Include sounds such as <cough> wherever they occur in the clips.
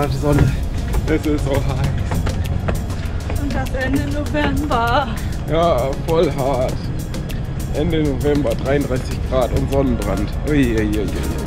Sommer, die Sonne. Es ist so heiß. Und das Ende November. Ja, voll hart. Ende November, 33 Grad und Sonnenbrand. Uiuiui. Ui, ui.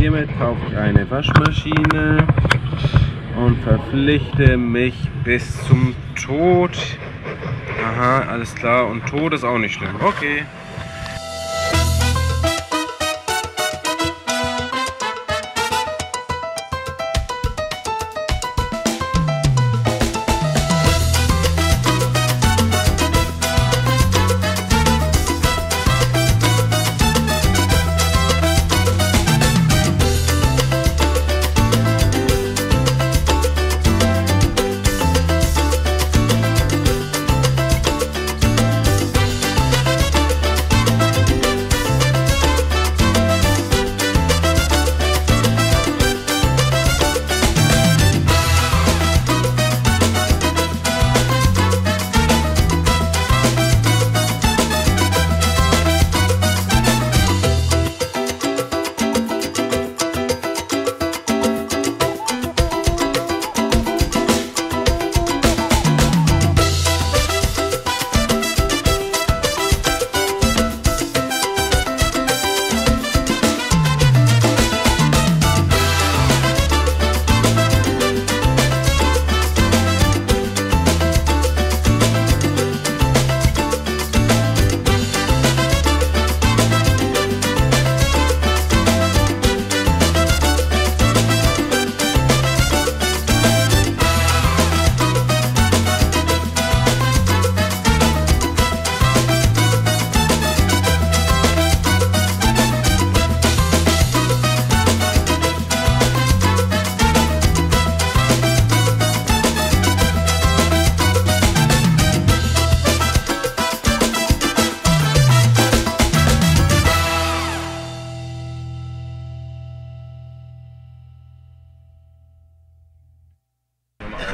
hiermit kaufe ich eine Waschmaschine und verpflichte mich bis zum Tod. Aha, alles klar. Und Tod ist auch nicht schlimm. Okay.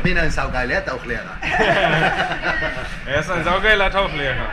Bin ein saugeiler Tauchlehrer. <laughs> Er ist ein saugeiler Tauchlehrer.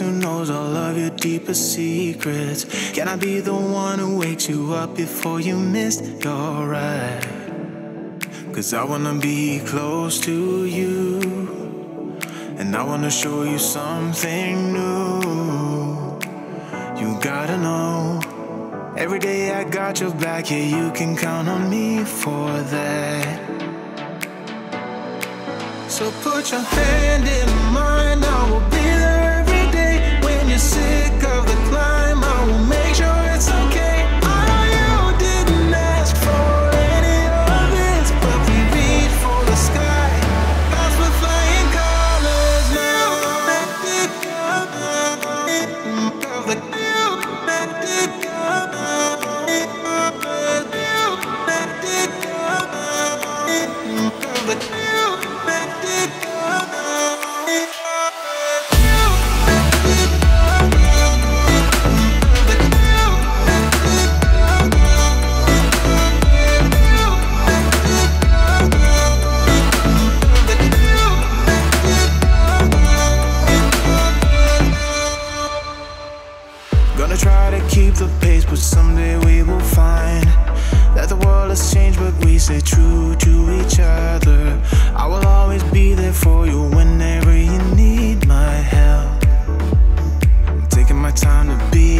who knows all of your deepest secrets. Can I be the one who wakes you up before you miss your ride? Cause I wanna be close to you. And I wanna show you something new. You gotta know. Every day I got your back, yeah, you can count on me for that. So put your hand in mine, I will you're sick of the climb, I will make time to be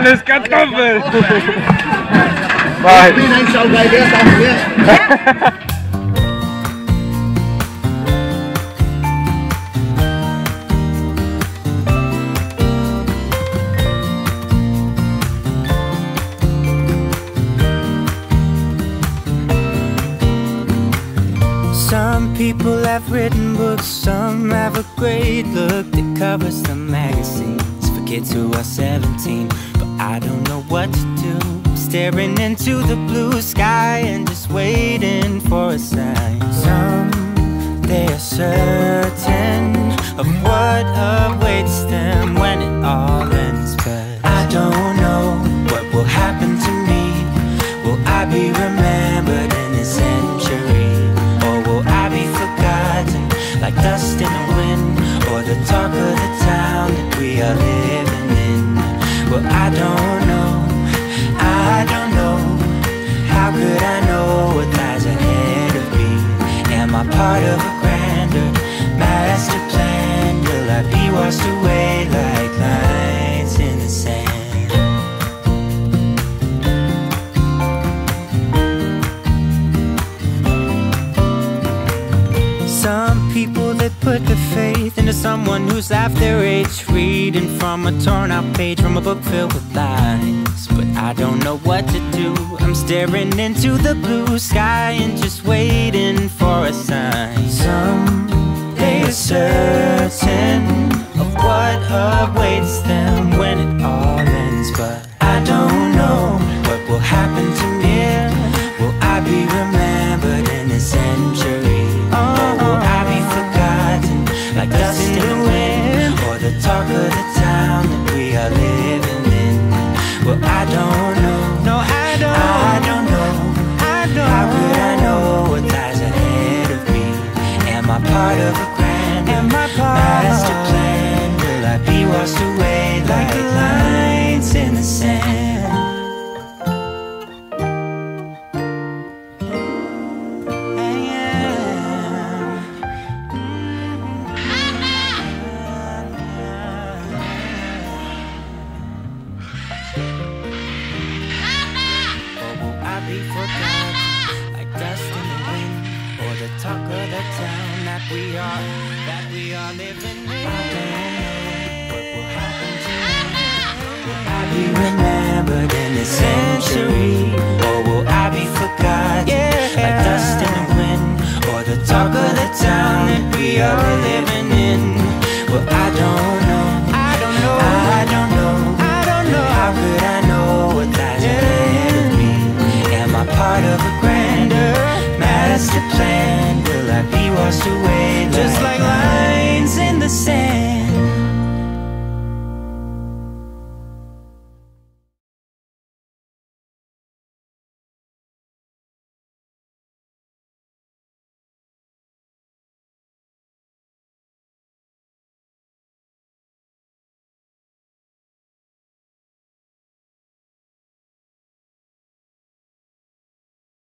Alles Kartoffel! <laughs> Bye. Some people have written books, some have a great look that covers the magazines for kids who are 17. I don't know what to do. Staring into the blue sky and just waiting for a sign. Some they are certain of what awaits them when it all ends. out page from a book filled with lies. But I don't know what to do. I'm staring into the blue sky and just waiting for a sign. Some they are certain of what awaits them when it all ends. But I don't know what will happen to me. washed away just like life.